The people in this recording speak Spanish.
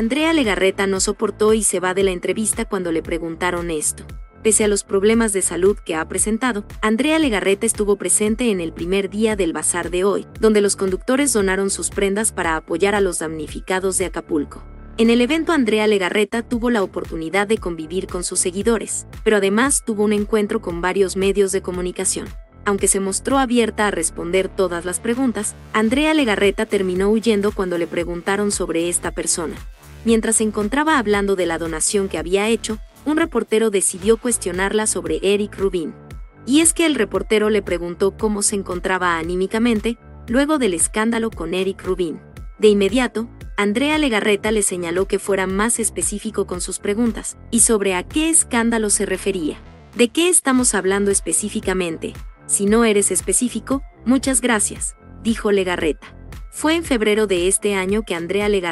Andrea Legarreta no soportó y se va de la entrevista cuando le preguntaron esto. Pese a los problemas de salud que ha presentado, Andrea Legarreta estuvo presente en el primer día del bazar de hoy, donde los conductores donaron sus prendas para apoyar a los damnificados de Acapulco. En el evento Andrea Legarreta tuvo la oportunidad de convivir con sus seguidores, pero además tuvo un encuentro con varios medios de comunicación. Aunque se mostró abierta a responder todas las preguntas, Andrea Legarreta terminó huyendo cuando le preguntaron sobre esta persona. Mientras se encontraba hablando de la donación que había hecho, un reportero decidió cuestionarla sobre Eric Rubin. Y es que el reportero le preguntó cómo se encontraba anímicamente luego del escándalo con Eric Rubin. De inmediato, Andrea Legarreta le señaló que fuera más específico con sus preguntas y sobre a qué escándalo se refería. ¿De qué estamos hablando específicamente? Si no eres específico, muchas gracias, dijo Legarreta. Fue en febrero de este año que Andrea Legarreta